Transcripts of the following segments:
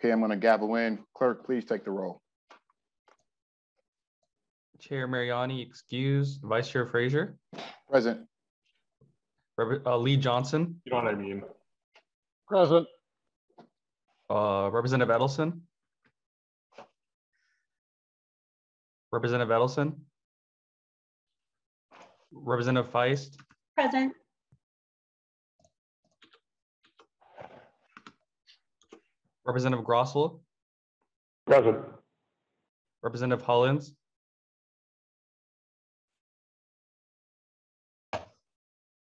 Okay, I'm gonna gavel in. Clerk, please take the roll. Chair Mariani excused, Vice Chair Frazier, Present. Rep- uh, Lee Johnson, You know what I mean? Present. uh, Representative Edelson. Representative Edelson. Representative Feist, Present. Representative Grossell, Present. Representative Hollins.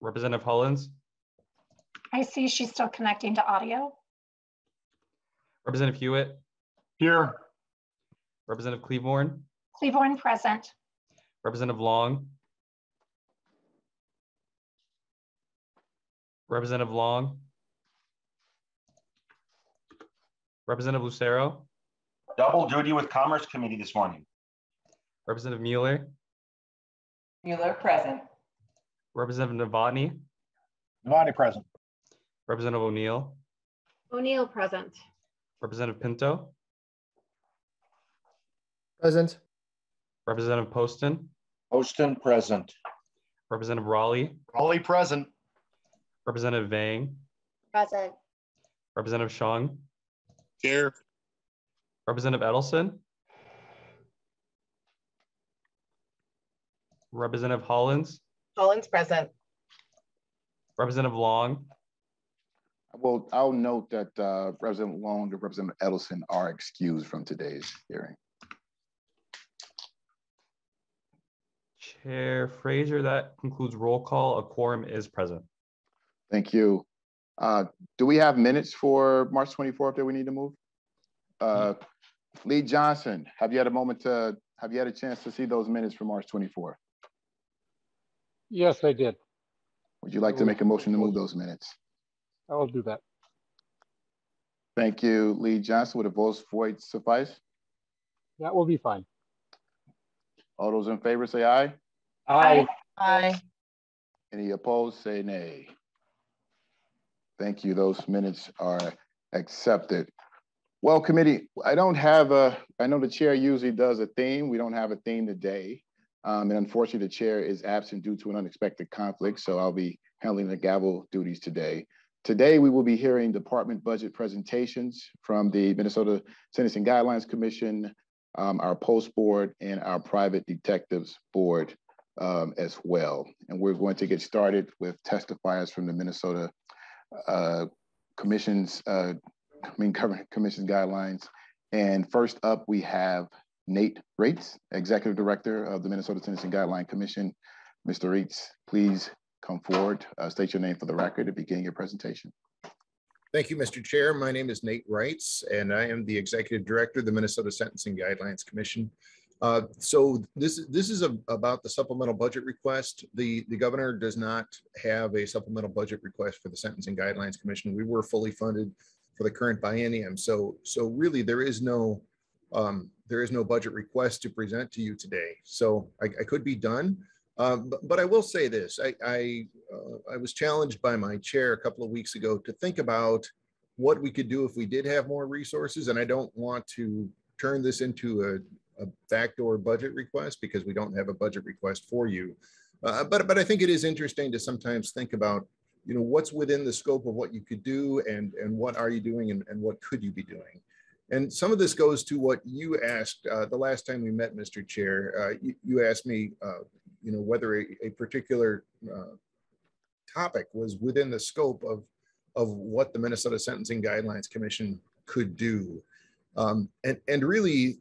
Representative Hollins, I see she's still connecting to audio. Representative Hewitt, Here. Representative Cleaborn, Cleaborn, present. Representative Long. Representative Long. Representative Lucero, Double duty with Commerce Committee this morning. Representative Mueller, Mueller, present. Representative Novotny, Novotny present. Representative O'Neill, O'Neill present. Representative Pinto, Present. Representative Poston, Poston present. Representative Raleigh, Raleigh present. Representative Vang, Present. Representative Shung, Here. Representative Edelson. Representative Hollins, Hollins present. Representative Long, Well, I'll note that uh, Representative Long and Representative Edelson are excused from today's hearing. Chair Frazier, that concludes roll call. A quorum is present. Thank you. Uh, Do we have minutes for March 24th that we need to move? Uh, Lee Johnson, have you had a moment to, have you had a chance to see those minutes for March 24th? Yes, I did. Would you like to make a motion to move those minutes? I will do that. Thank you, Lee Johnson. Would a voice vote suffice? That will be fine. All those in favor say aye. Aye. Aye. Any opposed, say nay. Thank you. Those minutes are accepted. Well, committee, I don't have a, I know the chair usually does a theme. We don't have a theme today. Um, and unfortunately, the chair is absent due to an unexpected conflict, so I'll be handling the gavel duties today. Today, we will be hearing department budget presentations from the Minnesota Sentencing Guidelines Commission, um, our post board, and our private detectives board um, as well. And we're going to get started with testifiers from the Minnesota uh, Commission's, uh, I mean, Government Commission guidelines. And first up, we have Nate Reitz, Executive Director of the Minnesota Sentencing Guideline Commission. Mr. Reitz, please come forward, uh, state your name for the record and begin your presentation. Thank you, Mr. Chair. My name is Nate Reitz, and I am the Executive Director of the Minnesota Sentencing Guidelines Commission. Uh, So this, this is a- about the supplemental budget request. The, the governor does not have a supplemental budget request for the Sentencing Guidelines Commission. We were fully funded for the current biennium. So, so really, there is no, um, there is no budget request to present to you today. So I, I could be done. Um, but, but I will say this, I, I, uh, I was challenged by my chair a couple of weeks ago to think about what we could do if we did have more resources. And I don't want to turn this into a, backdoor budget request because we don't have a budget request for you. Uh, but, but I think it is interesting to sometimes think about, you know, what's within the scope of what you could do and, and what are you doing and, and what could you be doing? And some of this goes to what you asked uh, the last time we met, Mr. Chair. Uh, you, you asked me, uh, you know, whether a, a particular uh, topic was within the scope of, of what the Minnesota Sentencing Guidelines Commission could do. Um, and, and really,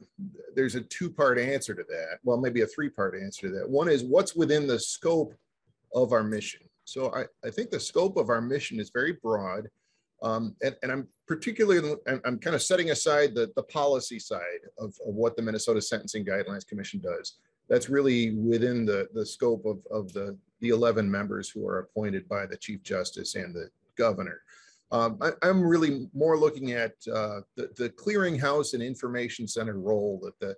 there's a two-part answer to that. Well, maybe a three-part answer to that. One is what's within the scope of our mission. So I, I think the scope of our mission is very broad. Um, and, and I'm particularly, I'm, I'm kind of setting aside the, the policy side of, of what the Minnesota Sentencing Guidelines Commission does. That's really within the, the scope of, of the, the 11 members who are appointed by the Chief Justice and the governor. Um, I, am really more looking at uh, the, the clearinghouse and information center role that the,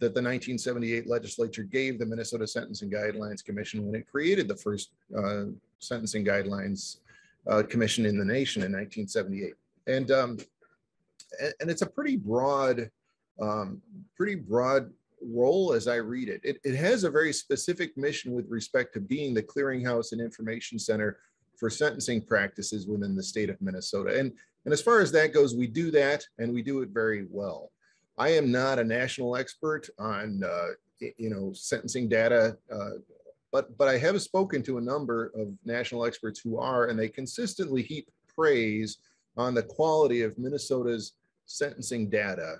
that the 1978 legislature gave the Minnesota Sentencing Guidelines Commission when it created the first uh, sentencing guidelines uh, commission in the nation in 1978. And um, and, and it's a pretty broad, um, pretty broad role as I read it. it. It has a very specific mission with respect to being the clearinghouse and information center for sentencing practices within the state of Minnesota. And, and as far as that goes, we do that and we do it very well. I am not a national expert on, uh, you know, sentencing data, uh, but, but I have spoken to a number of national experts who are, and they consistently heap praise on the quality of Minnesota's sentencing data.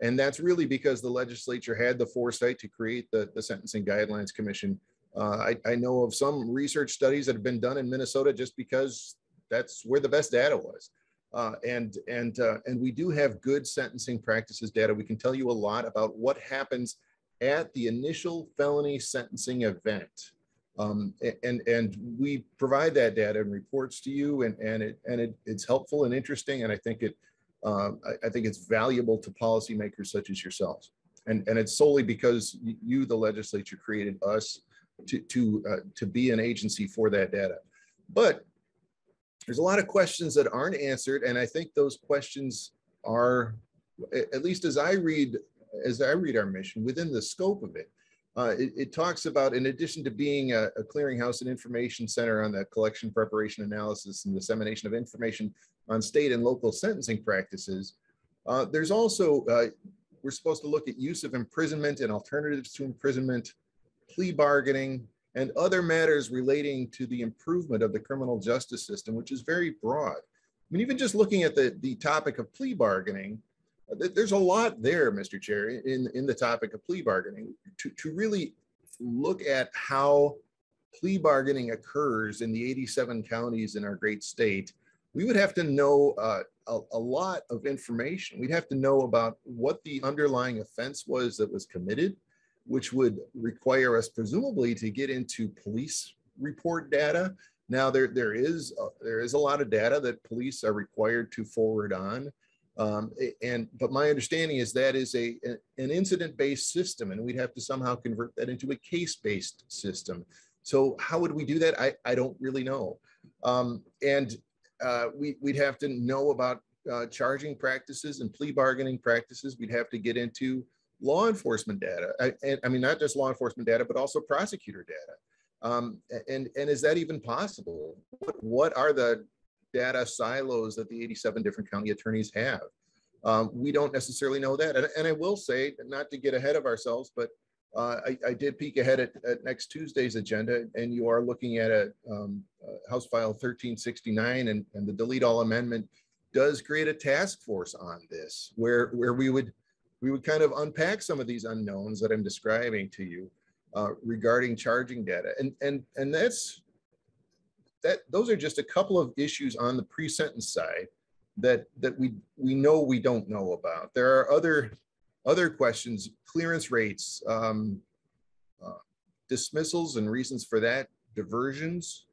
And that's really because the legislature had the foresight to create the, the Sentencing Guidelines Commission. Uh, I, I know of some research studies that have been done in Minnesota just because that's where the best data was. Uh, and and uh, and we do have good sentencing practices data. We can tell you a lot about what happens at the initial felony sentencing event. Um, and and we provide that data and reports to you, and and it and it, it's helpful and interesting, and I think it um, I, I, think it's valuable to policymakers such as yourselves, and and it's solely because you, the legislature, created us to to uh, to be an agency for that data, but there's a lot of questions that aren't answered, and I think those questions are, at least as I read as I read our mission within the scope of it. Uh, it, it, talks about, in addition to being a, a, clearinghouse and information center on the collection, preparation, analysis, and dissemination of information on state and local sentencing practices, uh, there's also, uh, we're supposed to look at use of imprisonment and alternatives to imprisonment, plea bargaining, and other matters relating to the improvement of the criminal justice system, which is very broad. I mean, even just looking at the, the topic of plea bargaining, there's a lot there, Mr. Chair, in, in the topic of plea bargaining to, to really look at how plea bargaining occurs in the 87 counties in our great state. We would have to know uh, a, a lot of information. We'd have to know about what the underlying offense was that was committed, which would require us presumably to get into police report data. Now there there is uh, there is a lot of data that police are required to forward on. Um, and but my understanding is that is a an incident-based system, and we'd have to somehow convert that into a case-based system. So how would we do that? I, I don't really know. Um, and uh, we, we'd have to know about uh, charging practices and plea bargaining practices. We'd have to get into law enforcement data. I, I mean, not just law enforcement data, but also prosecutor data. Um, and, and is that even possible? What, what are the data silos that the 87 different county attorneys have. Um, we don't necessarily know that. And, and, I will say, not to get ahead of ourselves, but uh, I, I, did peek ahead at, at, next Tuesday's agenda, and you are looking at a um, uh, House File 1369, and, and the delete all amendment does create a task force on this, where where we would we would kind of unpack some of these unknowns that I'm describing to you uh, regarding charging data, and and and that's that those are just a couple of issues on the pre-sentence side that that we we know we don't know about. There are other other questions, clearance rates, um, uh, dismissals and reasons for that, diversions,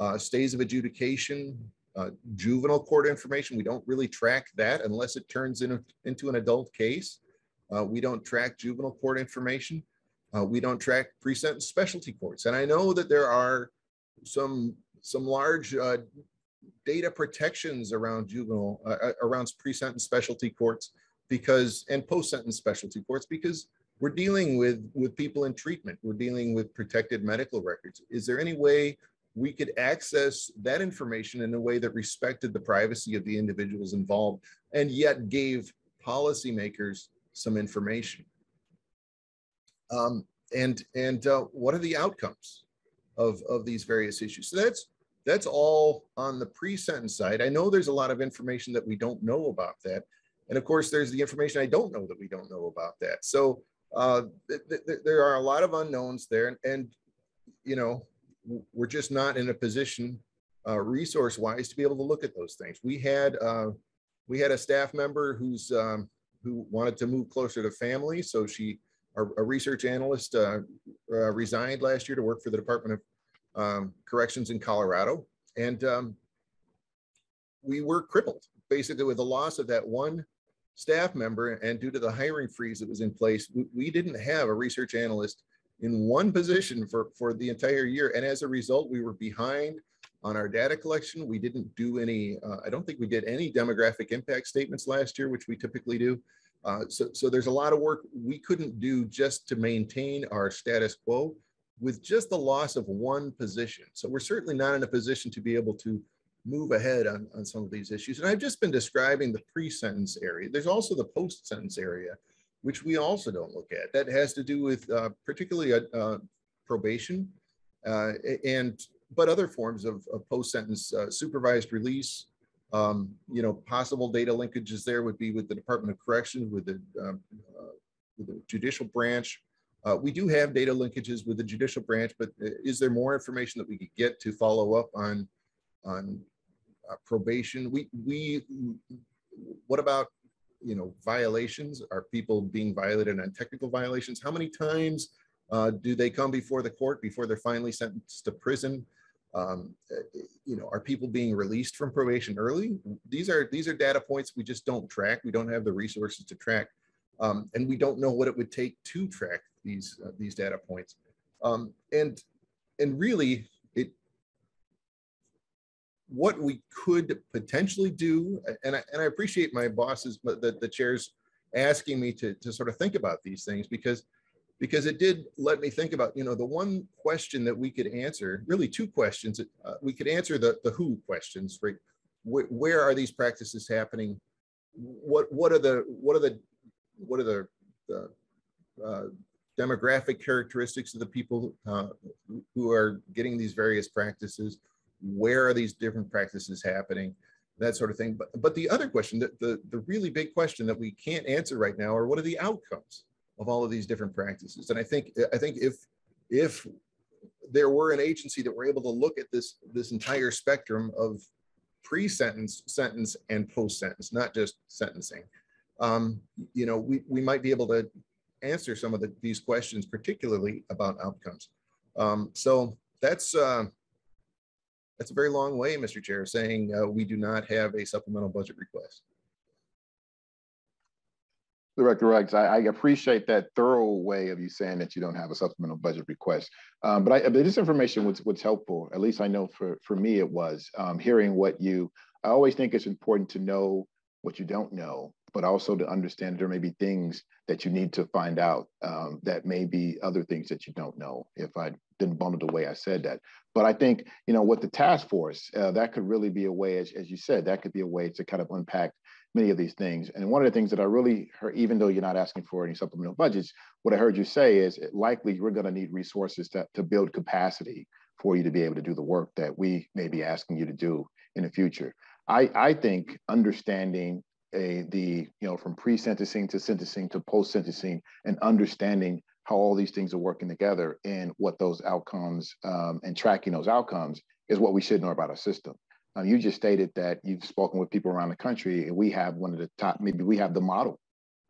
uh, stays of adjudication, uh, juvenile court information. We don't really track that unless it turns in into an adult case. Uh, we don't track juvenile court information. Uh, we don't track pre-sentence specialty courts. And I know that there are some some large uh, data protections around juvenile, uh, uh, around pre-sentence specialty courts because, and post-sentence specialty courts because we're dealing with, with people in treatment. We're dealing with protected medical records. Is there any way we could access that information in a way that respected the privacy of the individuals involved and yet gave policymakers some information? Um, and and uh, what are the outcomes of, of these various issues? So that's that's all on the pre-sentence side. I know there's a lot of information that we don't know about that. And of course, there's the information I don't know that we don't know about that. So uh, th th there are a lot of unknowns there. And, and, you know, we're just not in a position uh, resource wise to be able to look at those things. We had uh, we had a staff member who's um, who wanted to move closer to family. So she, our, a research analyst, uh, uh, resigned last year to work for the Department of um, corrections in Colorado. And um, we were crippled basically with the loss of that one staff member. And due to the hiring freeze that was in place, we, we didn't have a research analyst in one position for, for the entire year. And as a result, we were behind on our data collection. We didn't do any, uh, I don't think we did any demographic impact statements last year, which we typically do. Uh, so, so there's a lot of work we couldn't do just to maintain our status quo with just the loss of one position. So we're certainly not in a position to be able to move ahead on, on some of these issues. And I've just been describing the pre-sentence area. There's also the post-sentence area, which we also don't look at. That has to do with uh, particularly uh, probation uh, and but other forms of, of post-sentence uh, supervised release. Um, you know, possible data linkages there would be with the Department of Corrections, with the, um, uh, with the judicial branch. Uh, we do have data linkages with the judicial branch, but is there more information that we could get to follow up on on uh, probation? We we what about you know violations? Are people being violated on technical violations? How many times uh, do they come before the court before they're finally sentenced to prison? Um, you know, are people being released from probation early? These are these are data points we just don't track. We don't have the resources to track, um, and we don't know what it would take to track these uh, these data points. Um, and and really, it what we could potentially do, and I, and I appreciate my bosses, the, the chairs asking me to, to sort of think about these things because because it did let me think about, you know, the one question that we could answer, really two questions. Uh, we could answer the, the who questions, right? Where, where are these practices happening? What what are the what are the what are the, the uh, demographic characteristics of the people uh, who are getting these various practices? Where are these different practices happening? That sort of thing. But but the other question, that the the really big question that we can't answer right now, are what are the outcomes? Of all of these different practices. And I think I think if if there were an agency that were able to look at this this entire spectrum of pre-sentence, sentence, and post-sentence, not just sentencing, um, you know, we, we might be able to answer some of the, these questions, particularly about outcomes. Um, so that's uh, that's a very long way, Mr. Chair, saying uh, we do not have a supplemental budget request. Director Rex, I, I, appreciate that thorough way of you saying that you don't have a supplemental budget request. Um, but, I, but this information was, was helpful. At least I know for, for me it was. Um, hearing what you, I always think it's important to know what you don't know, but also to understand there may be things that you need to find out um, that may be other things that you don't know. If I didn't bundle the way I said that, but I think you know with the task force, uh, that could really be a way, as, as you said, that could be a way to kind of unpack many of these things. And one of the things that I really heard, even though you're not asking for any supplemental budgets, what I heard you say is likely we're going to need resources to, to build capacity for you to be able to do the work that we may be asking you to do in the future. I, I think understanding a, the, you know, from pre-sentencing to sentencing to post-sentencing and understanding how all these things are working together and what those outcomes um, and tracking those outcomes is what we should know about our system. Um, you just stated that you've spoken with people around the country, and we have one of the top. Maybe we have the model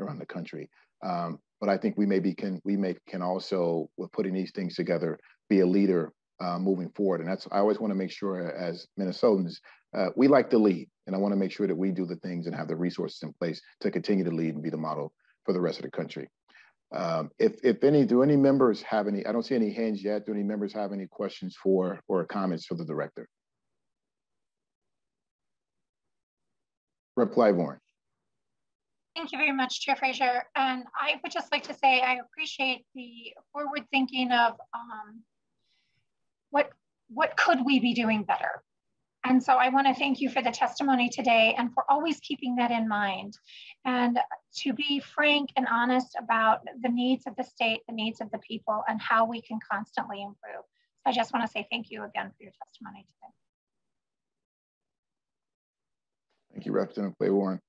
around the country. Um, but I think we maybe can we may can also with putting these things together be a leader uh, moving forward. And that's I always want to make sure as Minnesotans uh, we like to lead, and I want to make sure that we do the things and have the resources in place to continue to lead and be the model for the rest of the country. Um, if if any, do any members have any? I don't see any hands yet. Do any members have any questions for or comments for the director? Rep. Claiborne. Thank you very much, Chair Frazier. And I would just like to say I appreciate the forward thinking of um, what, what could we be doing better? And so I want to thank you for the testimony today and for always keeping that in mind and to be frank and honest about the needs of the state, the needs of the people, and how we can constantly improve. So I just want to say thank you again for your testimony today. Thank you, Representative Claiborne.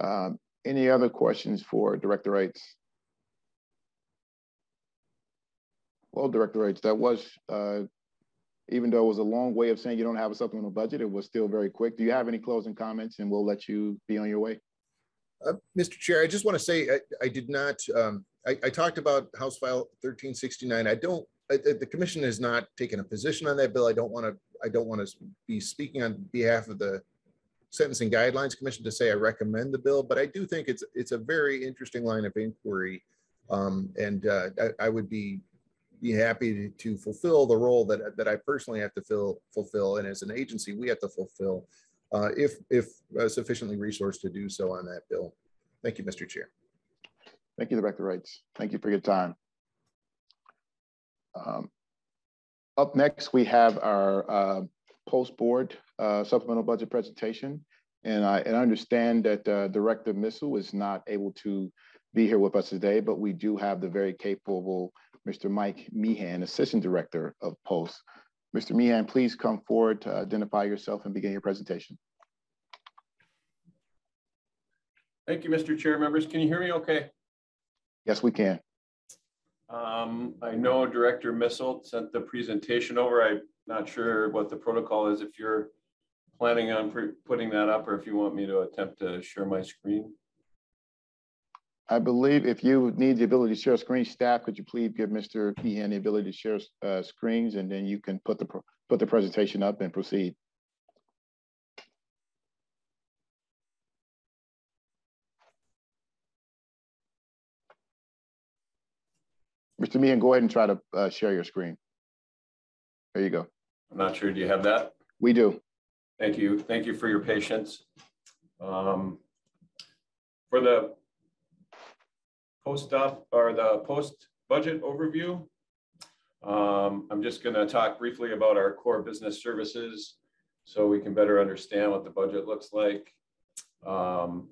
Um, any other questions for Director Reitz? Well, Director Reitz, that was, uh, even though it was a long way of saying you don't have a supplemental budget, it was still very quick. Do you have any closing comments and we'll let you be on your way? Uh, Mr. Chair, I just want to say I, I did not, um, I, I, talked about House File 1369. I don't, I, the commission has not taken a position on that bill. I don't want to, I don't want to be speaking on behalf of the Sentencing Guidelines Commission to say I recommend the bill, but I do think it's it's a very interesting line of inquiry, um, and uh, I, I, would be, be happy to, to fulfill the role that, that I personally have to fill, fulfill, and as an agency, we have to fulfill uh, if, if uh, sufficiently resourced to do so on that bill. Thank you, Mr. Chair. Thank you, Director Reitz. Thank you for your time. Um, Up next, we have our uh, post-board uh, supplemental budget presentation. And I, and I understand that uh, Director Misselt is not able to be here with us today, but we do have the very capable Mr. Mike Meehan, Assistant Director of Post. Mr. Meehan, please come forward to identify yourself and begin your presentation. Thank you, Mr. Chair. Members, can you hear me okay? Yes, we can. Um, I know Director Misselt sent the presentation over. I'm not sure what the protocol is if you're planning on putting that up or if you want me to attempt to share my screen. I believe if you need the ability to share screen, staff, could you please give Mr. Meehan the ability to share uh, screens and then you can put the put the presentation up and proceed. Mr. Meehan, go ahead and try to uh, share your screen. There you go. I'm not sure. Do you have that? We do. Thank you. Thank you for your patience. Um, for the post stuff or the post budget overview, um, I'm just going to talk briefly about our core business services so we can better understand what the budget looks like. Um,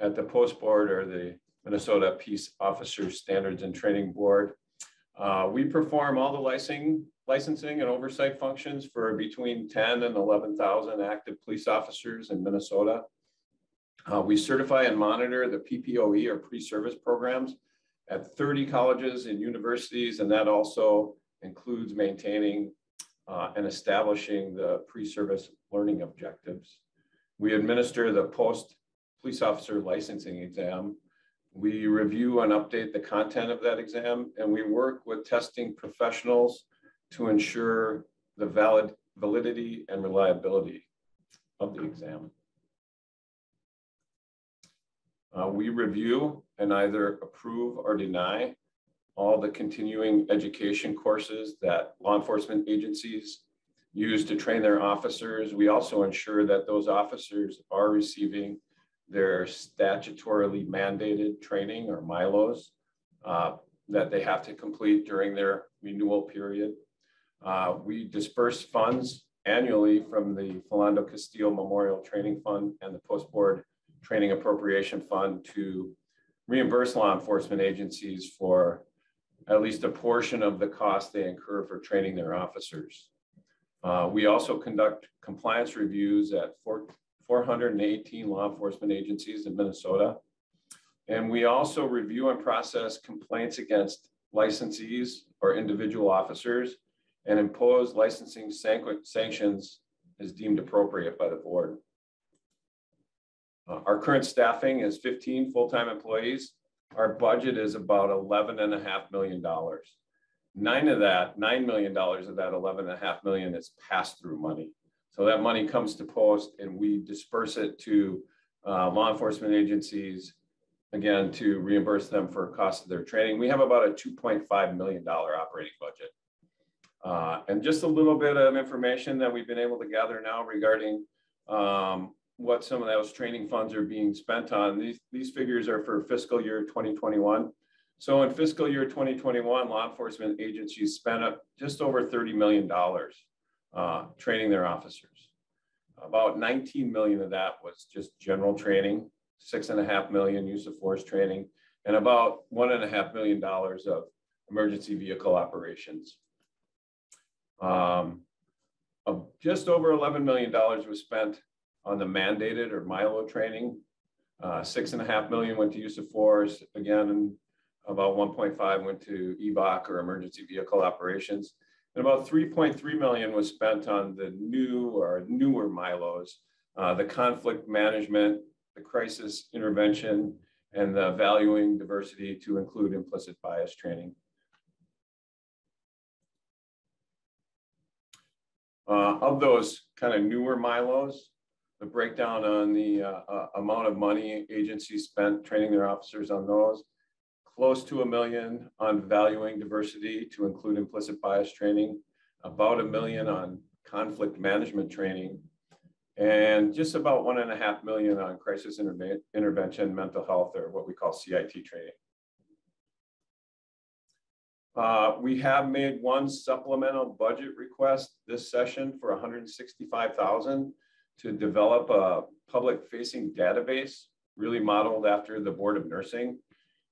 at the post board or the Minnesota Peace Officers Standards and Training Board. Uh, we perform all the licensing, licensing and oversight functions for between 10 and 11,000 active police officers in Minnesota. Uh, we certify and monitor the PPOE or pre-service programs at 30 colleges and universities, and that also includes maintaining uh, and establishing the pre-service learning objectives. We administer the post police officer licensing exam we review and update the content of that exam, and we work with testing professionals to ensure the valid validity and reliability of the exam. Uh, we review and either approve or deny all the continuing education courses that law enforcement agencies use to train their officers. We also ensure that those officers are receiving their statutorily mandated training or MILOs uh, that they have to complete during their renewal period. Uh, we disperse funds annually from the Philando Castile Memorial Training Fund and the Post Board Training Appropriation Fund to reimburse law enforcement agencies for at least a portion of the cost they incur for training their officers. Uh, we also conduct compliance reviews at Fort 418 law enforcement agencies in Minnesota. And we also review and process complaints against licensees or individual officers and impose licensing sanctions as deemed appropriate by the board. Uh, our current staffing is 15 full-time employees. Our budget is about $11.5 million. Nine of that, $9 million of that 11.5 million is pass-through money. So that money comes to post and we disperse it to uh, law enforcement agencies, again, to reimburse them for cost of their training. We have about a $2.5 million operating budget. Uh, and just a little bit of information that we've been able to gather now regarding um, what some of those training funds are being spent on. These, these figures are for fiscal year 2021. So in fiscal year 2021, law enforcement agencies spent up just over $30 million uh, training their officers. About 19 million of that was just general training, six and a half million use of force training, and about one and a half million dollars of emergency vehicle operations. Um, just over $11 million was spent on the mandated or MILO training. Uh, six and a half million went to use of force. Again, about 1.5 went to EVOC or emergency vehicle operations. And about 3.3 million was spent on the new or newer MILOs, uh, the conflict management, the crisis intervention, and the valuing diversity to include implicit bias training. Uh, of those kind of newer MILOs, the breakdown on the uh, uh, amount of money agencies spent training their officers on those close to a million on valuing diversity to include implicit bias training, about a million on conflict management training, and just about one and a half million on crisis interve intervention, mental health, or what we call CIT training. Uh, we have made one supplemental budget request this session for 165,000 to develop a public facing database really modeled after the Board of Nursing.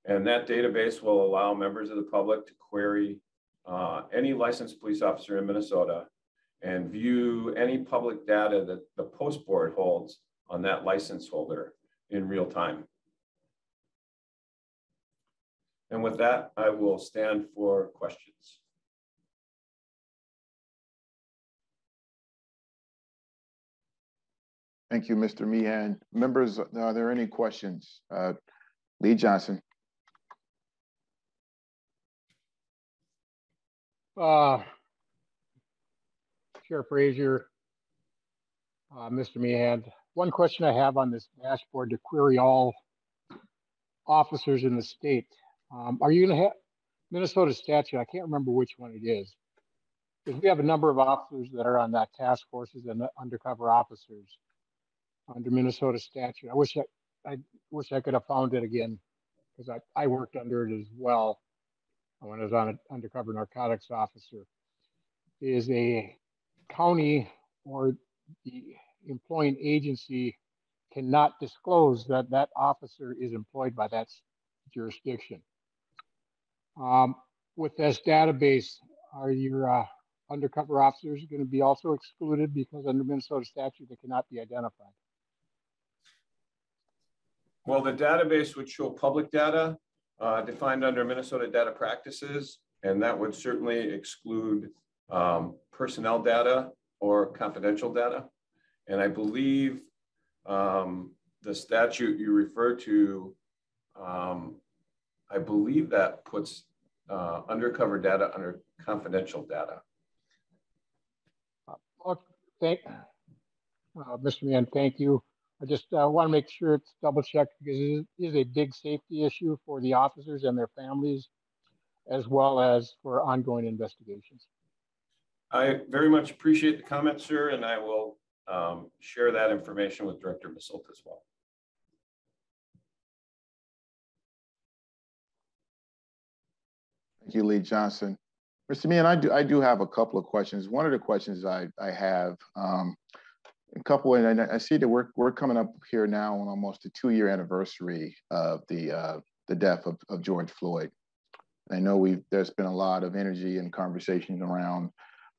And that database will allow members of the public to query uh, any licensed police officer in Minnesota and view any public data that the post board holds on that license holder in real time. And with that, I will stand for questions. Thank you, Mr. Meehan. Members, are there any questions? Uh, Lee Johnson. Uh, Chair Frazier, uh, Mr. Meehan, one question I have on this dashboard to query all officers in the state. Um, are you going to have Minnesota statute? I can't remember which one it is. Because we have a number of officers that are on that task forces and undercover officers under Minnesota statute. I wish I, I wish I could have found it again because I, I worked under it as well when I was on an undercover narcotics officer. Is a county or the employing agency cannot disclose that that officer is employed by that jurisdiction. Um, with this database, are your uh, undercover officers going to be also excluded because under Minnesota statute they cannot be identified? Well, the database would show public data uh, defined under Minnesota data practices, and that would certainly exclude um, personnel data or confidential data. And I believe um, the statute you refer to, um, I believe that puts uh, undercover data under confidential data. Uh, thank, uh, Mr. Mann, thank you. I just uh, want to make sure it's double checked because it is a big safety issue for the officers and their families, as well as for ongoing investigations. I very much appreciate the comment, sir, and I will um, share that information with Director Misselt as well. Thank you, Lee Johnson. Mr. Meehan, I do, I do have a couple of questions. One of the questions I, I have, um, a couple, and I, see that we're, we're coming up here now on almost a two-year anniversary of the, uh, the death of, of George Floyd. I know we've, there's been a lot of energy and conversations around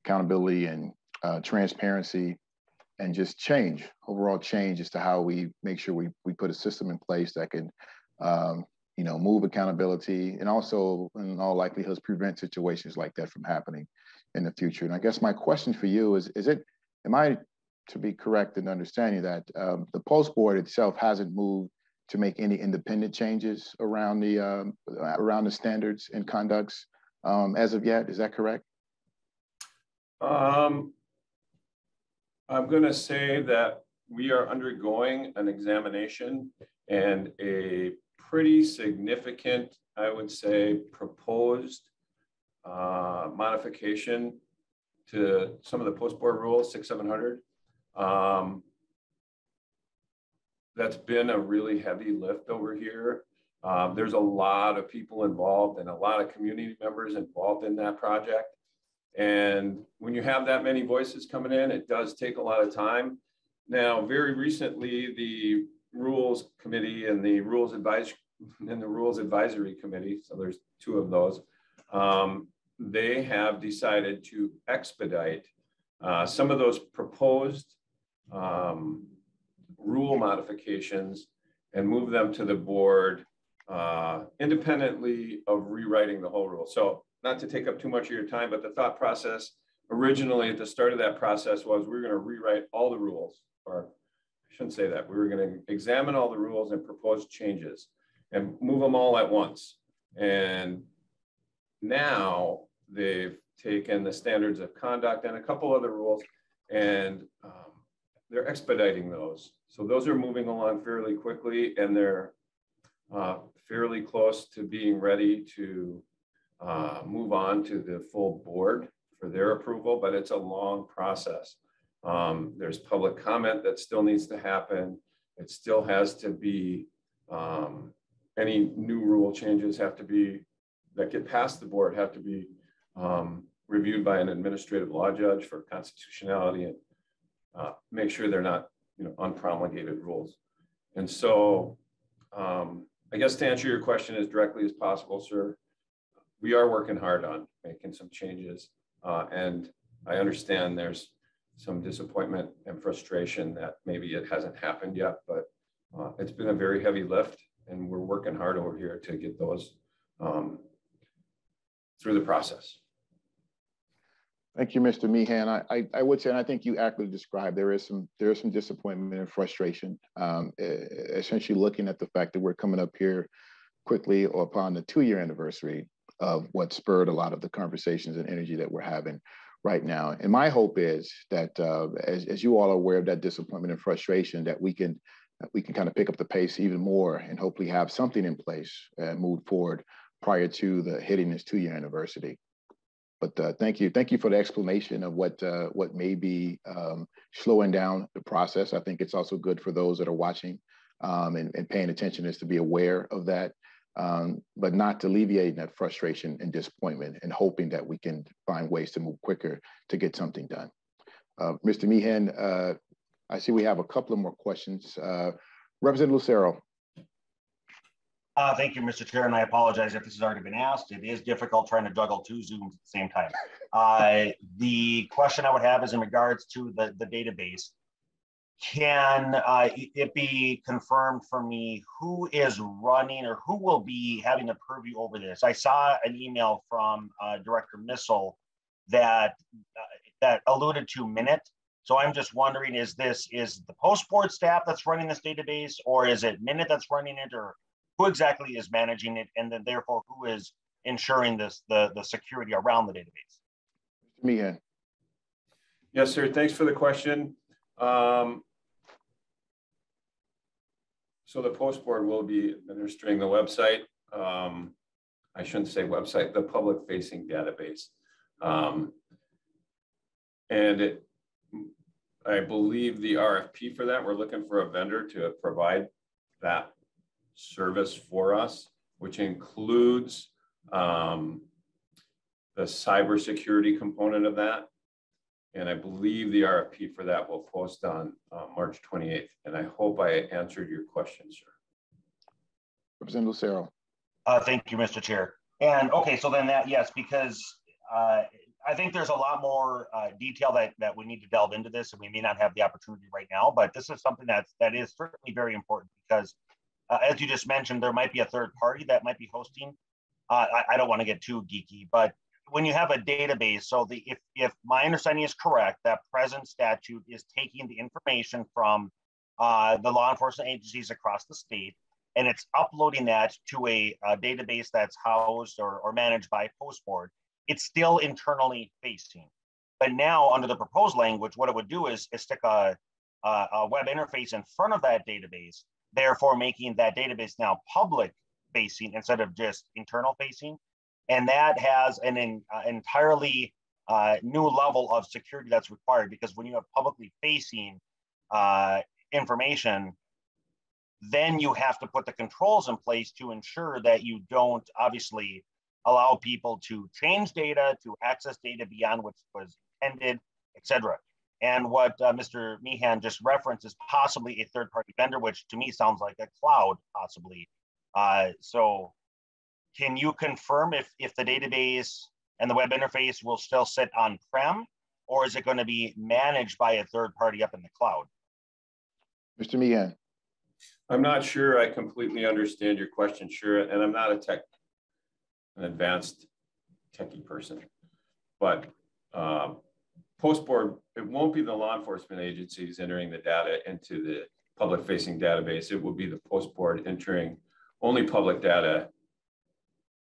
accountability and uh, transparency and just change, overall change as to how we make sure we, we put a system in place that can, um, you know, move accountability and also in all likelihoods, prevent situations like that from happening in the future. And I guess my question for you is, is it, am I to be correct in understanding that um, the post board itself hasn't moved to make any independent changes around the um, around the standards and conducts um, as of yet? Is that correct? Um, I'm going to say that we are undergoing an examination and a pretty significant, I would say, proposed uh, modification to some of the post board rules, six, 700. Um, that's been a really heavy lift over here. Um, there's a lot of people involved and a lot of community members involved in that project. And when you have that many voices coming in, it does take a lot of time. Now, very recently, the Rules Committee and the Rules Advisory and the Rules Advisory Committee, so there's two of those, um, they have decided to expedite uh, some of those proposed um, rule modifications and move them to the board uh, independently of rewriting the whole rule. So not to take up too much of your time, but the thought process originally at the start of that process was we're going to rewrite all the rules, or I shouldn't say that. We were going to examine all the rules and propose changes and move them all at once. And now they've taken the standards of conduct and a couple other rules and um, they're expediting those. So those are moving along fairly quickly and they're uh, fairly close to being ready to uh, move on to the full board for their approval, but it's a long process. Um, there's public comment that still needs to happen. It still has to be, um, any new rule changes have to be, that get past the board have to be um, reviewed by an administrative law judge for constitutionality and uh, make sure they're not, you know, unpromulgated rules. And so um, I guess to answer your question as directly as possible, sir, we are working hard on making some changes. Uh, and I understand there's some disappointment and frustration that maybe it hasn't happened yet, but uh, it's been a very heavy lift and we're working hard over here to get those um, through the process. Thank you, Mr. Meehan. I, I, I, would say, and I think you accurately described, there is some there is some disappointment and frustration. Um, essentially, looking at the fact that we're coming up here quickly upon the two-year anniversary of what spurred a lot of the conversations and energy that we're having right now. And my hope is that, uh, as, as you all are aware of that disappointment and frustration, that we can that we can kind of pick up the pace even more and hopefully have something in place and move forward prior to the hitting this two-year anniversary. But uh, thank you, thank you for the explanation of what uh, what may be um, slowing down the process. I think it's also good for those that are watching um, and, and, paying attention is to be aware of that, um, but not alleviating that frustration and disappointment, and hoping that we can find ways to move quicker to get something done. Uh, Mr. Meehan, uh, I see we have a couple of more questions. Uh, Representative Lucero. Uh, thank you, Mr. Chair, and I apologize if this has already been asked. It is difficult trying to juggle two Zooms at the same time. Uh, the question I would have is in regards to the, the database. Can uh, it be confirmed for me who is running or who will be having the purview over this? I saw an email from uh, Director Misselt that uh, that alluded to MNIT. So I'm just wondering, is this is the post board staff that's running this database, or is it MNIT that's running it, or who exactly is managing it, and then therefore who is ensuring this the the security around the database? Mr. Meehan. Yes, sir. Thanks for the question. Um, so the post board will be administering the website. Um, I shouldn't say website, the public facing database. Um, and it, I believe the RFP for that, we're looking for a vendor to provide that service for us, which includes um, the cybersecurity component of that. And I believe the RFP for that will post on uh, March 28th. And I hope I answered your question, sir. Representative Lucero. Uh, thank you, Mr. Chair. And okay, so then that, yes, because uh, I think there's a lot more uh, detail that, that we need to delve into this and we may not have the opportunity right now, but this is something that's, that is certainly very important because uh, as you just mentioned, there might be a third party that might be hosting. Uh, I, I, don't want to get too geeky, but when you have a database, so the if if my understanding is correct, that present statute is taking the information from uh, the law enforcement agencies across the state, and it's uploading that to a, a database that's housed or, or managed by Post Board. It's still internally facing, but now under the proposed language, what it would do is, is stick a, a, a web interface in front of that database therefore making that database now public facing instead of just internal facing. And that has an, uh, entirely uh, new level of security that's required because when you have publicly facing uh, information, then you have to put the controls in place to ensure that you don't obviously allow people to change data, to access data beyond what was intended, etc. And what uh, Mr. Meehan just referenced is possibly a third party vendor, which to me sounds like a cloud, possibly. Uh, so, can you confirm if, if the database and the web interface will still sit on prem, or is it going to be managed by a third party up in the cloud? Mr. Meehan. I'm not sure I completely understand your question, sure, and I'm not a tech, an advanced techie person, but um, post board, it won't be the law enforcement agencies entering the data into the public facing database. It will be the post board entering only public data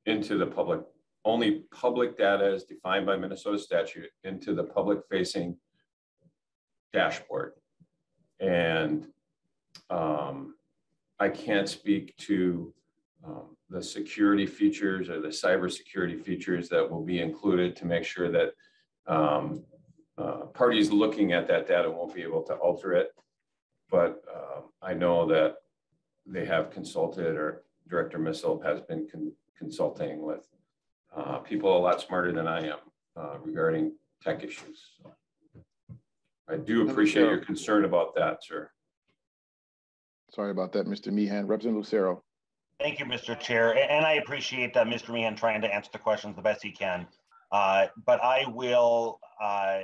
into the public, only public data is defined by Minnesota statute into the public facing dashboard. And um, I can't speak to the security features or the cybersecurity features that will be included to make sure that um, uh, parties looking at that data won't be able to alter it. But um, I know that they have consulted or Director Misselt has been con consulting with uh, people a lot smarter than I am uh, regarding tech issues. So I do appreciate your concern about that, sir. Sorry about that, Mr. Meehan. Representative Lucero. Thank you, Mr. Chair. And I appreciate that Mr. Meehan trying to answer the questions the best he can. Uh, but I will uh,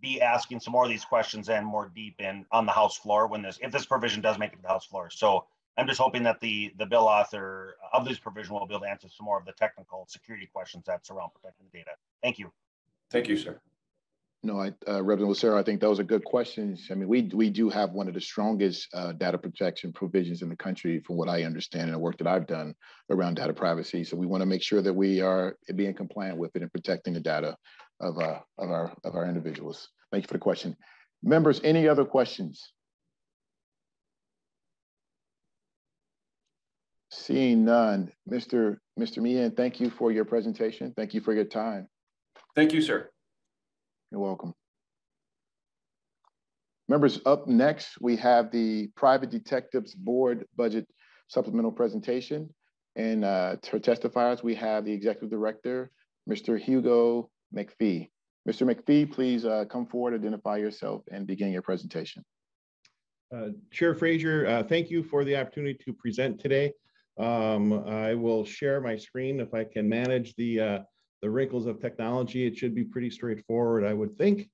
be asking some more of these questions and more deep in on the House floor when this, if this provision does make it to the House floor. So I'm just hoping that the the bill author of this provision will be able to answer some more of the technical security questions that surround protecting the data. Thank you. Thank you, sir. No, I, uh, Representative Lucero, I think those are good questions. I mean, we we do have one of the strongest uh, data protection provisions in the country, from what I understand, and the work that I've done around data privacy. So we want to make sure that we are being compliant with it and protecting the data of uh, of our of our individuals. Thank you for the question, members. Any other questions? Seeing none, Mr. Mr. Meehan, thank you for your presentation. Thank you for your time. Thank you, sir. You're welcome. Members, up next, we have the Private Detectives Board Budget Supplemental Presentation. And uh, to testifiers, we have the Executive Director, Mr. Hugo McPhee. Mr. McPhee, please uh, come forward, identify yourself, and begin your presentation. Uh, Chair Frazier, uh, thank you for the opportunity to present today. Um, I will share my screen if I can manage the uh, the wrinkles of technology, it should be pretty straightforward, I would think.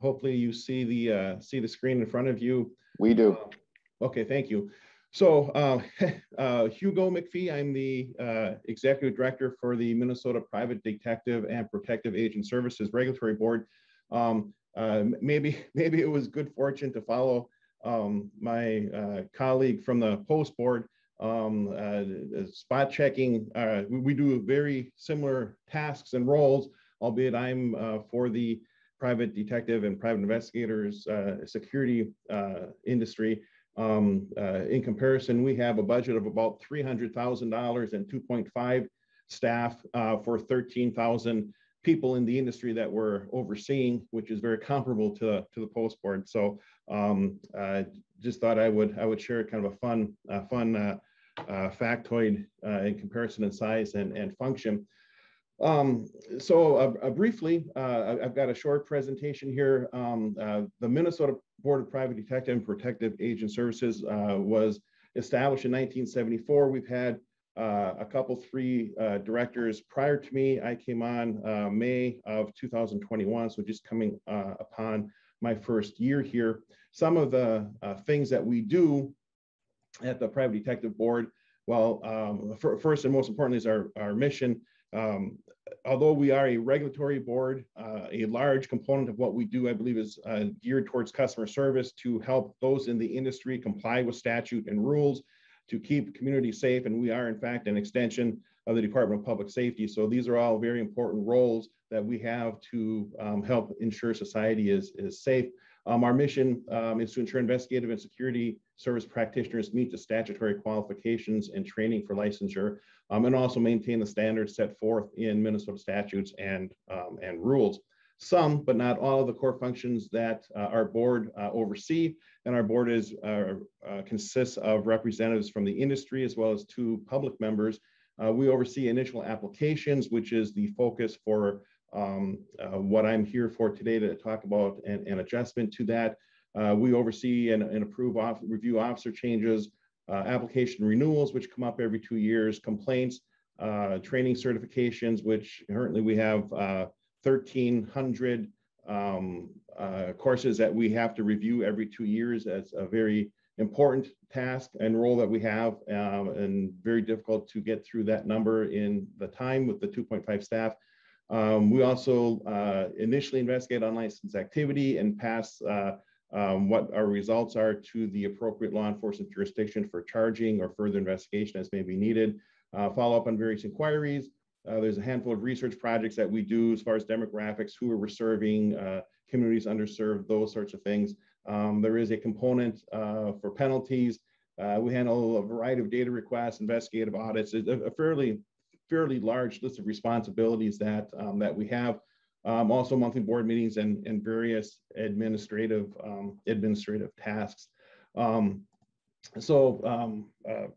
Hopefully you see the uh, see the screen in front of you. We do. Uh, okay, thank you. So uh, uh, Hugo McPhee, I'm the uh, Executive Director for the Minnesota Private Detective and Protective Agent Services Regulatory Board. Um, uh, maybe, maybe it was good fortune to follow um, my uh, colleague from the Post Board um, uh, spot checking. Uh, we, do very similar tasks and roles, albeit I'm uh, for the private detective and private investigators uh, security uh, industry. Um, uh, in comparison, we have a budget of about $300,000 and 2.5 staff for 13,000 people in the industry that we're overseeing, which is very comparable to, to the post board. So um, just thought I would I would share kind of a fun uh, fun uh, uh, factoid uh, in comparison in size and, and function. Um, so uh, uh briefly, uh, I've got a short presentation here. Um, uh, the Minnesota Board of Private Detective and Protective Agent Services was established in 1974. We've had a couple, three directors prior to me. I came on May of 2021, so just coming upon my first year here. Some of the things that we do at the Private Detective Board. Well, um, for, first and most importantly is our, our mission. Um, although we are a regulatory board, uh, a large component of what we do, I believe, is uh, geared towards customer service to help those in the industry comply with statute and rules to keep communities safe. And we are, in fact, an extension of the Department of Public Safety. So these are all very important roles that we have to um, help ensure society is, is safe. Um, our mission um, is to ensure investigative and security service practitioners meet the statutory qualifications and training for licensure, um, and also maintain the standards set forth in Minnesota statutes and, um, and rules. Some, but not all of the core functions that uh, our board uh, oversee, and our board is uh, uh consists of representatives from the industry as well as two public members. Uh, we oversee initial applications, which is the focus for um, uh, what I'm here for today to talk about and an adjustment to that. Uh, we oversee and, and approve off, review officer changes, uh, application renewals, which come up every two years, complaints, uh, training certifications, which currently we have 1,300 uh, um, uh, courses that we have to review every two years. That's a very important task and role that we have um, and very difficult to get through that number in the time with the 2.5 staff. Um, we also uh, initially investigate unlicensed activity and pass um, what our results are to the appropriate law enforcement jurisdiction for charging or further investigation as may be needed. Uh, follow up on various inquiries. Uh, there's a handful of research projects that we do as far as demographics, who are we serving, uh, communities underserved, those sorts of things. Um, there is a component uh, for penalties Uh, we handle a variety of data requests, investigative audits, a, a fairly fairly large list of responsibilities that um, that we have. Um, also monthly board meetings and, and various administrative um, administrative tasks. Um, so um, uh,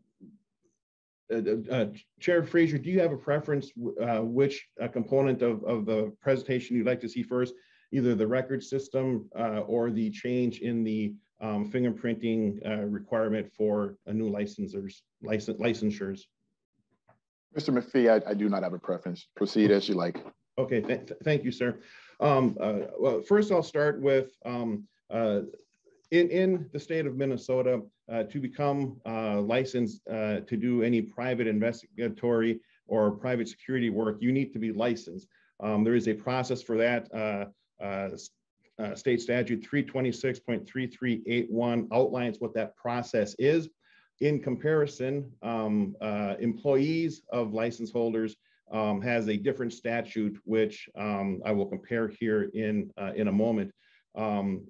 uh, uh, Chair Frazier, do you have a preference uh, which component of, of the presentation you'd like to see first? Either the record system uh, or the change in the um, fingerprinting uh, requirement for a new licensors, license, licensures? Mr. McPhee, I, I, do not have a preference. Proceed as you like. Okay, th thank you, sir. Um, uh, well, first I'll start with um, uh, in, in the state of Minnesota, uh, to become uh, licensed uh, to do any private investigatory or private security work, you need to be licensed. Um, there is a process for that. Uh, state statute 326.3381 outlines what that process is. In comparison, um, employees of license holders um, has a different statute, which um, I will compare here in, uh, in a moment. Um,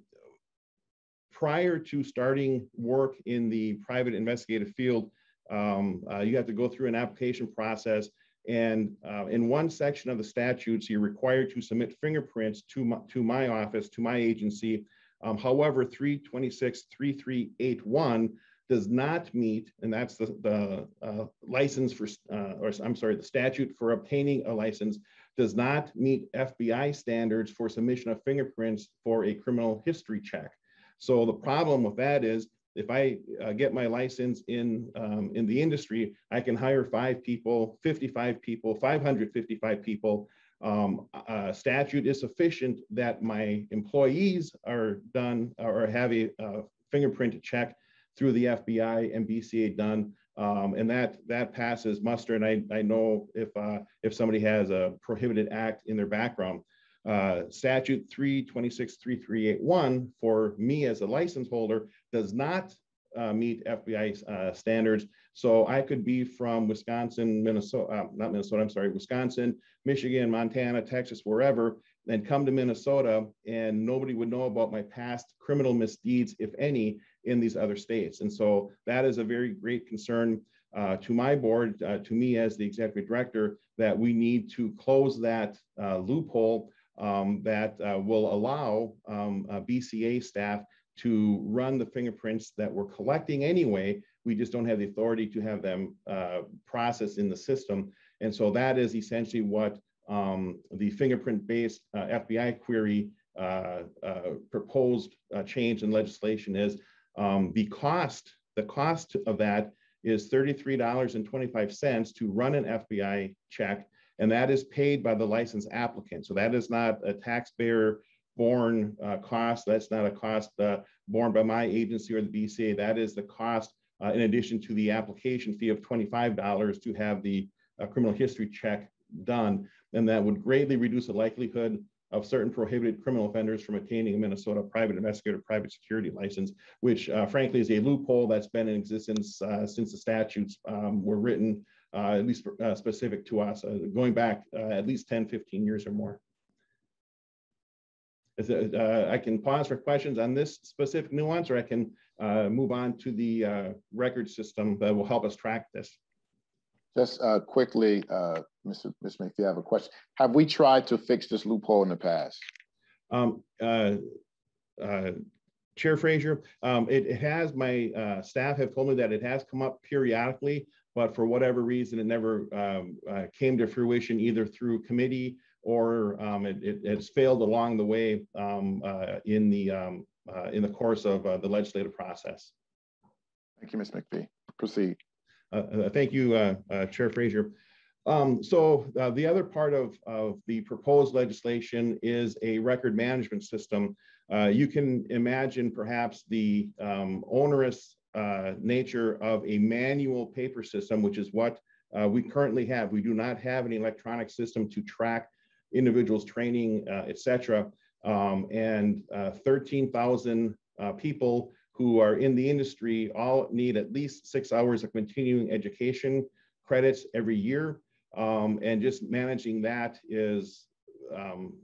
prior to starting work in the private investigative field, um, uh, you have to go through an application process and uh, in one section of the statutes, you're required to submit fingerprints to my, to my office, to my agency. Um, however, 326.3381 does not meet, and that's the, the uh, license for, uh, or I'm sorry, the statute for obtaining a license does not meet FBI standards for submission of fingerprints for a criminal history check. So the problem with that is if I uh, get my license in um, in the industry, I can hire five people, 55 people, 555 people. Um, statute is sufficient that my employees are done or have a uh, fingerprint check through the FBI and BCA done. Um, and that that passes muster. And I, I know if uh, if somebody has a prohibited act in their background, uh, statute 326.3381 for me as a license holder does not uh, meet FBI uh, standards. So I could be from Wisconsin, Minnesota, uh, not Minnesota, I'm sorry, Wisconsin, Michigan, Montana, Texas, wherever, and come to Minnesota and nobody would know about my past criminal misdeeds, if any, in these other states. And so that is a very great concern uh, to my board, uh, to me as the executive director, that we need to close that uh, loophole um, that uh, will allow um, uh, BCA staff to run the fingerprints that we're collecting anyway. We just don't have the authority to have them uh, processed in the system. And so that is essentially what um, the fingerprint-based uh, FBI query uh, uh, proposed change in legislation is. Um, the cost, the cost of that is $33.25 to run an FBI check and that is paid by the license applicant. So that is not a taxpayer borne uh, cost. That's not a cost uh, borne by my agency or the BCA. That is the cost uh, in addition to the application fee of $25 to have the uh, criminal history check done. And that would greatly reduce the likelihood of certain prohibited criminal offenders from attaining a Minnesota private investigator private security license, which uh, frankly is a loophole that's been in existence uh, since the statutes um, were written uh, at least uh, specific to us, uh, going back at least 10, 15 years or more. Uh, I can pause for questions on this specific nuance, or I can uh, move on to the uh, record system that will help us track this. Just quickly, Mr. Ms. McPhee, I have a question. Have we tried to fix this loophole in the past? Um, Chair Frazier, um, it, it, has, my staff have told me that it has come up periodically but for whatever reason, it never um, uh, came to fruition either through committee or um, it, it, it's failed along the way um, uh, in the um, uh, in the course of uh, the legislative process. Thank you, Ms. McPhee. Proceed. Uh, uh, thank you, Chair Frazier. Um, so the other part of, of the proposed legislation is a record management system. you can imagine perhaps the um, onerous uh, nature of a manual paper system, which is what uh, we currently have. We do not have an electronic system to track individuals' training, uh, et cetera. Um, and uh, 13,000 uh, people who are in the industry all need at least six hours of continuing education credits every year. Um, and just managing that is, um,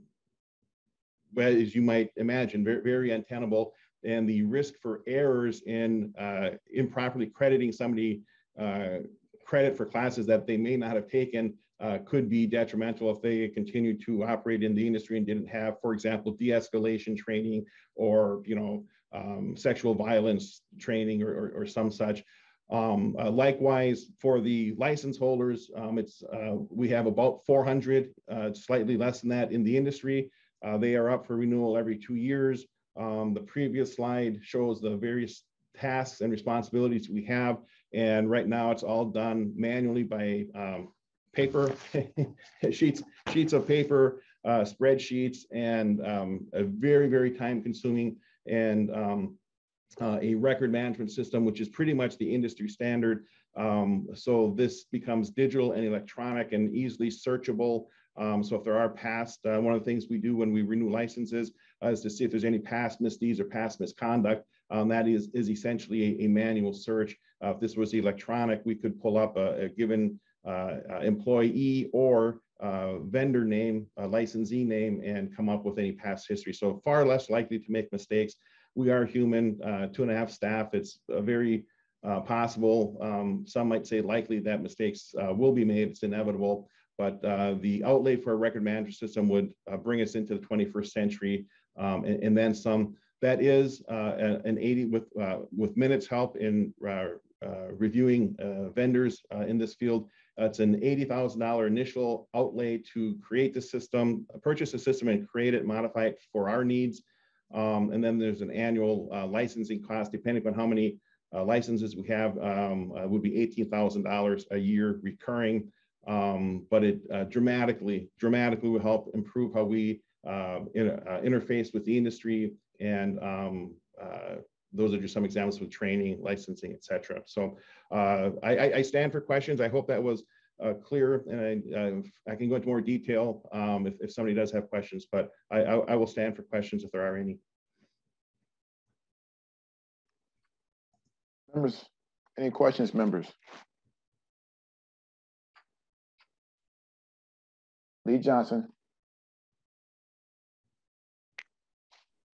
as you might imagine, very, very untenable and the risk for errors in uh, improperly crediting somebody uh, credit for classes that they may not have taken uh, could be detrimental if they continue to operate in the industry and didn't have, for example, de-escalation training or, you know, um, sexual violence training or, or, or some such. Um, uh, likewise, for the license holders, um, it's uh, we have about 400, uh, slightly less than that in the industry. Uh, they are up for renewal every two years. Um, the previous slide shows the various tasks and responsibilities we have, and right now it's all done manually by um, paper sheets sheets of paper, uh, spreadsheets, and um, a very very time consuming and um, uh, a record management system, which is pretty much the industry standard. Um, so this becomes digital and electronic and easily searchable. Um, so if there are past, uh, one of the things we do when we renew licenses uh, is to see if there's any past misdeeds or past misconduct. Um, that is, is essentially a, a manual search. Uh, if this was electronic, we could pull up a, a given uh, uh, employee or vendor name, licensee name, and come up with any past history. So far less likely to make mistakes we are human, uh, two and a half staff. It's a very uh, possible, um, some might say likely that mistakes uh, will be made. It's inevitable, but uh, the outlay for a record management system would uh, bring us into the 21st century um, and, and, then some. That is uh, an 80 with with MNIT's help in reviewing vendors in this field. It's an $80,000 initial outlay to create the system, purchase the system and create it, modify it for our needs. Um, and then there's an annual uh, licensing cost, depending on how many uh, licenses we have, um, uh, would be $18,000 a year recurring. Um, but it uh, dramatically, dramatically will help improve how we uh, in, uh, interface with the industry. And um, those are just some examples with training, licensing, et cetera. So I, I, stand for questions. I hope that was uh, clear, and I, uh, I, can go into more detail um, if, if, somebody does have questions, but I, I, I, will stand for questions if there are any. Members, any questions, members? Lee Johnson.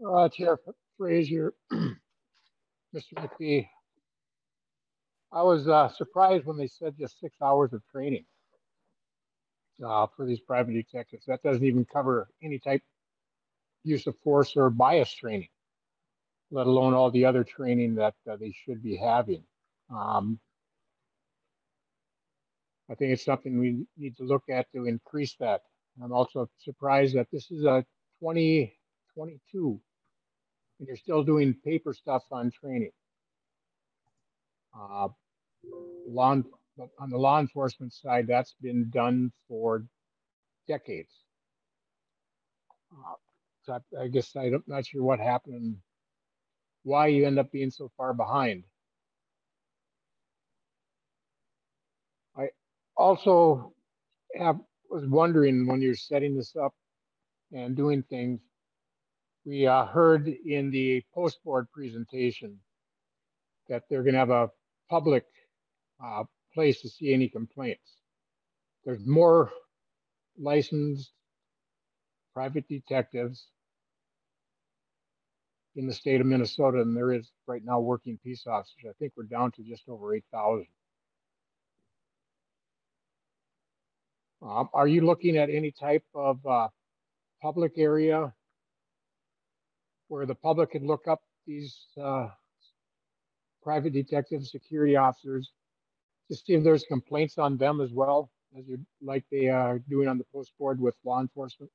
Uh, Chair Frazier, Mr. McPhee, I was uh, surprised when they said just six hours of training uh, for these private detectives. That doesn't even cover any type use of force or bias training, let alone all the other training that uh, they should be having. Um, I think it's something we need to look at to increase that. I'm also surprised that this is a 2022 and you're still doing paper stuff on training. Uh, law, on the law enforcement side, that's been done for decades. Uh, so I, I guess I'm not sure what happened why you end up being so far behind. I also have was wondering when you're setting this up and doing things, we uh, heard in the post board presentation that they're going to have a public uh, place to see any complaints. There's more licensed private detectives in the state of Minnesota than there is right now working peace officers. I think we're down to just over 8,000. Um, are you looking at any type of uh, public area where the public can look up these uh, private detectives, security officers, to see if there's complaints on them as well as you like they are doing on the post board with law enforcement?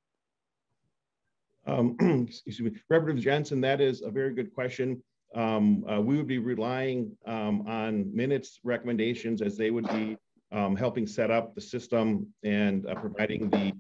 Um, excuse me, Representative Jensen, that is a very good question. Um, uh, we would be relying um, on MNIT's recommendations as they would be um, helping set up the system and uh, providing the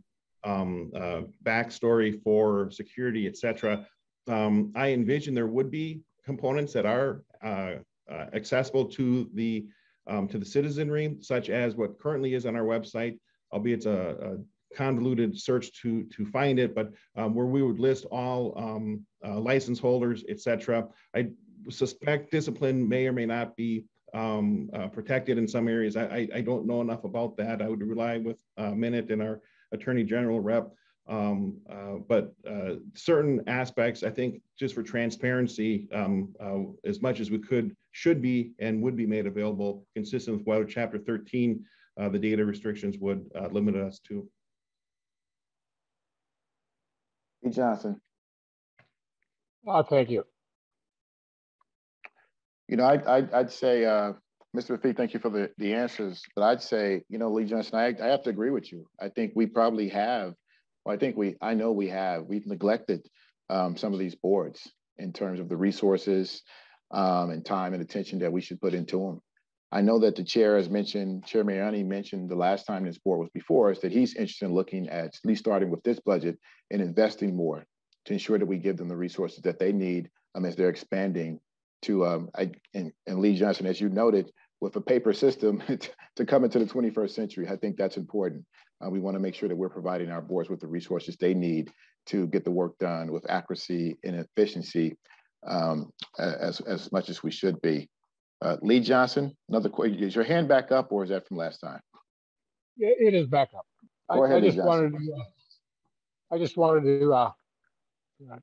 um, uh, backstory for security, et cetera. Um, I envision there would be components that are uh, uh, accessible to the um, to the citizenry, such as what currently is on our website, albeit it's a, a convoluted search to to find it, but um, where we would list all um, uh, license holders, etc. I suspect discipline may or may not be um, uh, protected in some areas. I, I, I, don't know enough about that. I would rely with uh, MNIT and our Attorney General rep Um, uh, but uh, certain aspects, I think, just for transparency, um, uh, as much as we could, should be and would be made available, consistent with what Chapter 13, uh, the data restrictions would uh, limit us to. Lee Johnson. Uh, thank you. You know, I, I, I'd say, uh, Mr. McPhee, thank you for the, the answers. But I'd say, you know, Lee Johnson, I, I have to agree with you. I think we probably have, well, I think we, I know we have, we've neglected um, some of these boards in terms of the resources um, and time and attention that we should put into them. I know that the chair has mentioned, Chair Mariani mentioned the last time this board was before us that he's interested in looking at, at least starting with this budget and investing more to ensure that we give them the resources that they need um, as they're expanding to, um, I, and, and Lee Johnson, as you noted, with a paper system to come into the 21st century. I think that's important. Uh, we want to make sure that we're providing our boards with the resources they need to get the work done with accuracy and efficiency um, as, as much as we should be. Uh, Lee Johnson, another question. Is your hand back up or is that from last time? Yeah, it is back up. Go I, ahead, I just wanted to, uh, I just wanted to uh, uh,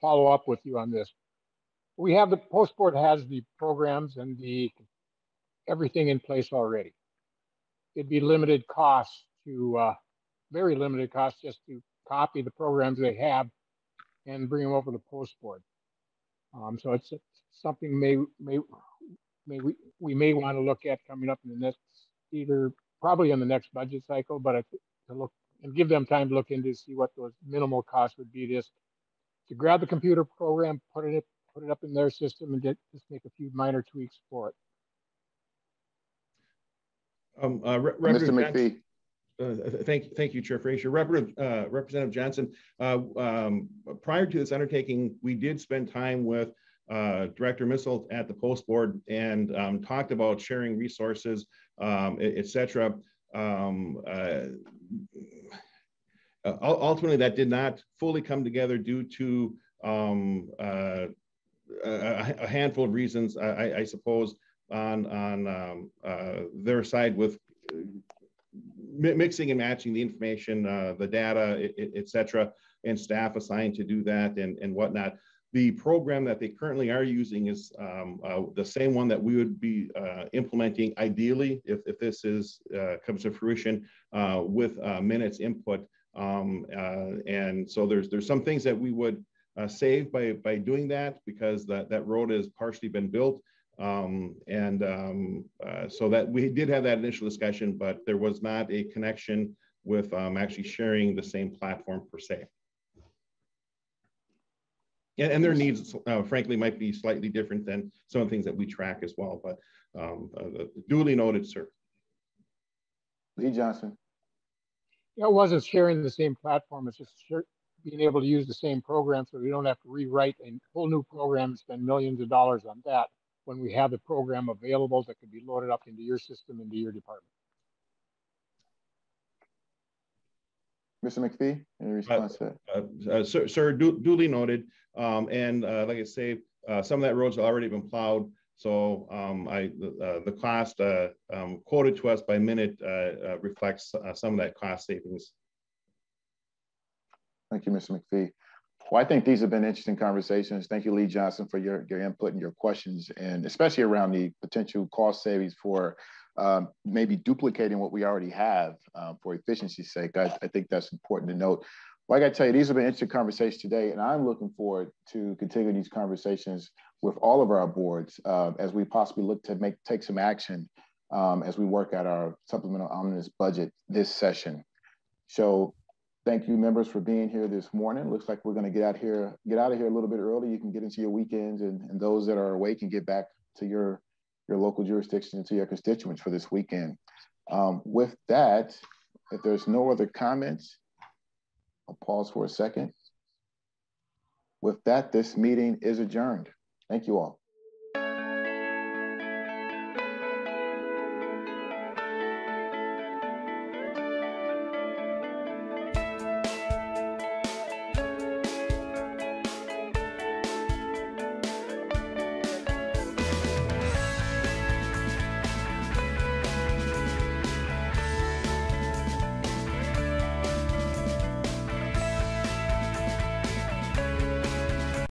follow up with you on this. We have the post board has the programs and the everything in place already. It'd be limited costs to uh, very limited cost just to copy the programs they have and bring them over to the post board. Um, so it's something may may may we, we may want to look at coming up in the next either probably in the next budget cycle, but I to look and give them time to look into see what those minimal costs would be just to grab the computer program, put it put it up in their system and get, just make a few minor tweaks for it. Um, uh, Re- Mr. McPhee, Uh, Thank, thank you, Chair Frazier. Representative, uh, Representative Johnson, uh, um, prior to this undertaking, we did spend time with uh, Director Misselt at the Post Board and um, talked about sharing resources, um, et et cetera. Um, uh, uh, Ultimately, that did not fully come together due to um, uh, a a handful of reasons, I- I suppose, on, on um, uh, their side with uh, mixing and matching the information, uh, the data, et, et- et cetera, and staff assigned to do that and, and whatnot. The program that they currently are using is um, uh, the same one that we would be uh, implementing ideally if, if this is uh, comes to fruition uh, with uh, MNIT's input. Um, and so there's there's some things that we would save by by doing that because that that road has partially been built. Um, and um, uh, so that we did have that initial discussion, but there was not a connection with um, actually sharing the same platform per se. And, and their needs, uh, frankly, might be slightly different than some of the things that we track as well, but um, uh, duly noted, sir. Lee Johnson. Yeah, it wasn't sharing the same platform, it's just share, being able to use the same program so we don't have to rewrite a whole new program and spend millions of dollars on that when we have the program available that can be loaded up into your system, into your department. Mr. McPhee, any response to that? Uh, uh, sir, sir, du- duly noted. Um, and uh, like I say, uh, some of that road's have already been plowed. So um, I, the, uh, the cost uh, um, quoted to us by MNIT uh, uh, reflects uh, some of that cost savings. Thank you, Mr. McPhee. Well, I think these have been interesting conversations. Thank you, Lee Johnson, for your, your input and your questions, and especially around the potential cost savings for um, maybe duplicating what we already have uh, for efficiency's sake. I, I, think that's important to note. Well, I got to tell you, these have been interesting conversations today, and I'm looking forward to continuing these conversations with all of our boards uh, as we possibly look to make take some action um, as we work out our supplemental omnibus budget this session. So thank you members for being here this morning. Looks like we're going to get out here, get out of here a little bit early. You can get into your weekends and, and those that are awake can get back to your, your local jurisdiction and to your constituents for this weekend. Um, with that, if there's no other comments, I'll pause for a second. With that, this meeting is adjourned. Thank you all.